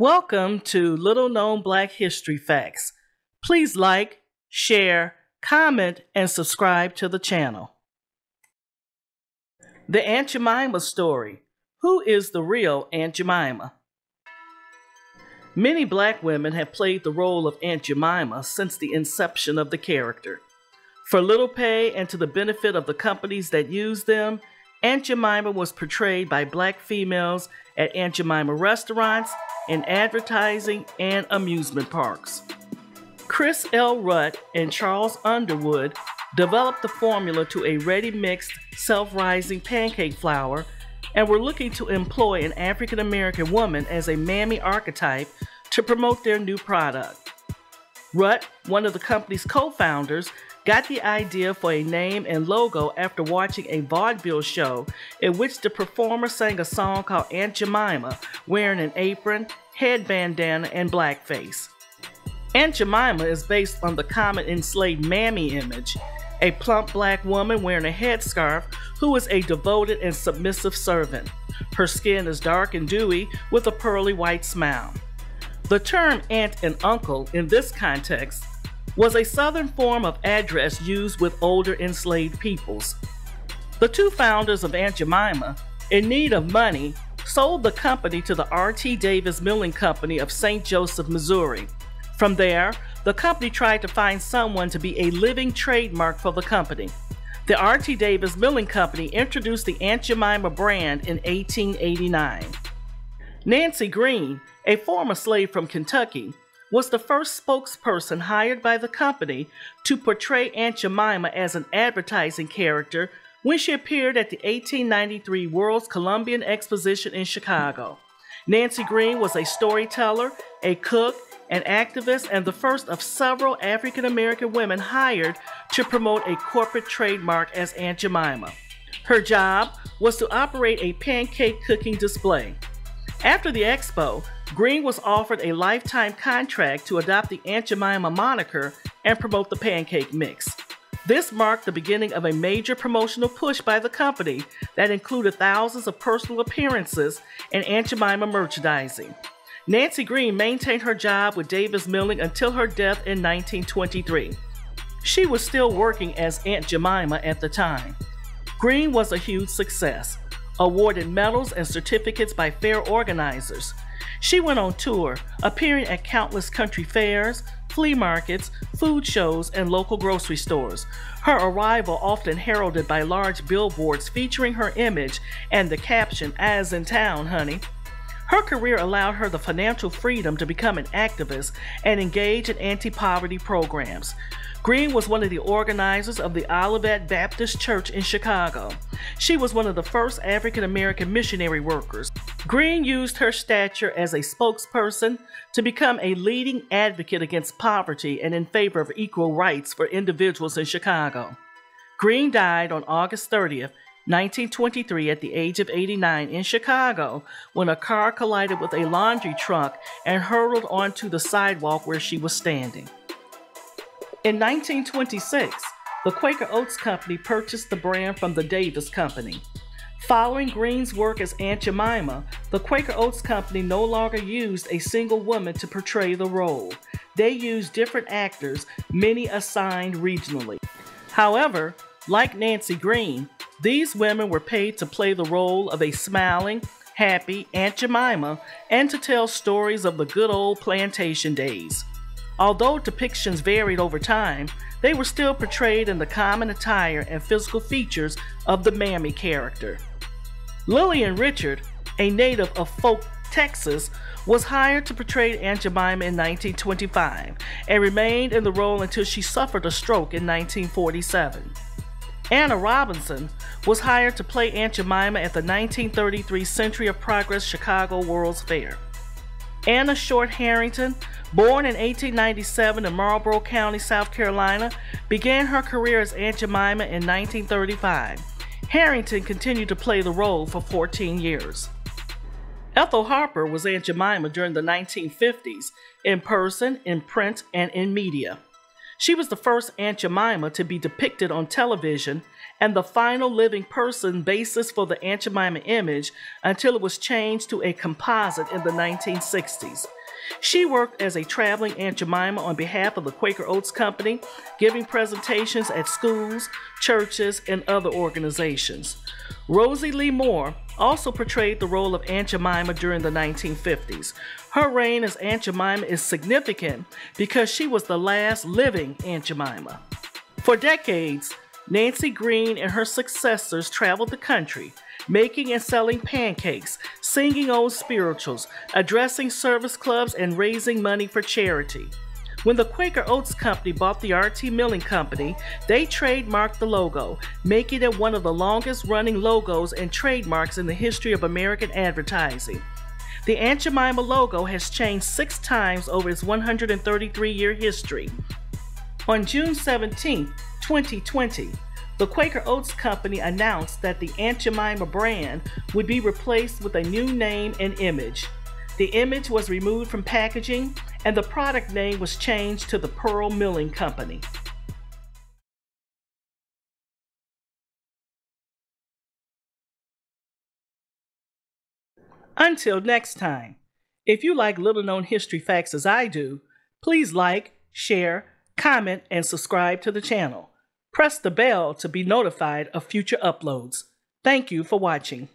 Welcome to Little Known Black History Facts. Please like, share, comment, and subscribe to the channel. The Aunt Jemima story. Who is the real Aunt Jemima? Many black women have played the role of Aunt Jemima since the inception of the character. For little pay and to the benefit of the companies that use them, Aunt Jemima was portrayed by black females at Aunt Jemima restaurants, in advertising, and amusement parks. Chris L. Rutt and Charles Underwood developed the formula to a ready mixed, self rising pancake flour and were looking to employ an African American woman as a mammy archetype to promote their new product. Rutt, one of the company's co founders, got the idea for a name and logo after watching a vaudeville show in which the performer sang a song called Aunt Jemima, wearing an apron, head bandana, and blackface. Aunt Jemima is based on the common enslaved mammy image, a plump black woman wearing a headscarf who is a devoted and submissive servant. Her skin is dark and dewy with a pearly white smile. The term aunt and uncle in this context was a Southern form of address used with older enslaved peoples. The two founders of Aunt Jemima, in need of money, sold the company to the R.T. Davis Milling Company of St. Joseph, Missouri. From there, the company tried to find someone to be a living trademark for the company. The R.T. Davis Milling Company introduced the Aunt Jemima brand in 1889. Nancy Green, a former slave from Kentucky, was the first spokesperson hired by the company to portray Aunt Jemima as an advertising character when she appeared at the 1893 World's Columbian Exposition in Chicago. Nancy Green was a storyteller, a cook, an activist, and the first of several African American women hired to promote a corporate trademark as Aunt Jemima. Her job was to operate a pancake cooking display. After the expo, Green was offered a lifetime contract to adopt the Aunt Jemima moniker and promote the pancake mix. This marked the beginning of a major promotional push by the company that included thousands of personal appearances and Aunt Jemima merchandising. Nancy Green maintained her job with Davis Milling until her death in 1923. She was still working as Aunt Jemima at the time. Green was a huge success, awarded medals and certificates by fair organizers. She went on tour, appearing at countless country fairs, flea markets, food shows, and local grocery stores. Her arrival often heralded by large billboards featuring her image and the caption, As in town, honey. Her career allowed her the financial freedom to become an activist and engage in anti poverty programs. Green was one of the organizers of the Olivet Baptist Church in Chicago. She was one of the first African American missionary workers. Green used her stature as a spokesperson to become a leading advocate against poverty and in favor of equal rights for individuals in Chicago. Green died on August 30th, 1923, at the age of 89 in Chicago when a car collided with a laundry truck and hurtled onto the sidewalk where she was standing. In 1926, the Quaker Oats Company purchased the brand from the Davis Company. Following Green's work as Aunt Jemima, the Quaker Oats Company no longer used a single woman to portray the role. They used different actors, many assigned regionally. However, like Nancy Green, these women were paid to play the role of a smiling, happy Aunt Jemima and to tell stories of the good old plantation days. Although depictions varied over time, they were still portrayed in the common attire and physical features of the Mammy character. Lillian Richard, a native of Folk, Texas, was hired to portray Aunt Jemima in 1925 and remained in the role until she suffered a stroke in 1947. Anna Robinson was hired to play Aunt Jemima at the 1933 Century of Progress Chicago World's Fair. Anna Short Harrington Born in 1897 in Marlboro County, South Carolina, began her career as Aunt Jemima in 1935. Harrington continued to play the role for 14 years. Ethel Harper was Aunt Jemima during the 1950s, in person, in print, and in media. She was the first Aunt Jemima to be depicted on television and the final living person basis for the Aunt Jemima image until it was changed to a composite in the 1960s. She worked as a traveling Aunt Jemima on behalf of the Quaker Oats Company, giving presentations at schools, churches, and other organizations. Rosie Lee Moore also portrayed the role of Aunt Jemima during the 1950s. Her reign as Aunt Jemima is significant because she was the last living Aunt Jemima. For decades, Nancy Green and her successors traveled the country, making and selling pancakes, singing old spirituals, addressing service clubs, and raising money for charity. When the Quaker Oats Company bought the RT Milling Company, they trademarked the logo, making it one of the longest running logos and trademarks in the history of American advertising. The Aunt Jemima logo has changed six times over its 133 year history. On June 17, 2020, the Quaker Oats Company announced that the Aunt Jemima brand would be replaced with a new name and image. The image was removed from packaging and the product name was changed to the Pearl Milling Company. Until next time, if you like little known history facts as I do, please like, share, comment, and subscribe to the channel. Press the bell to be notified of future uploads. Thank you for watching.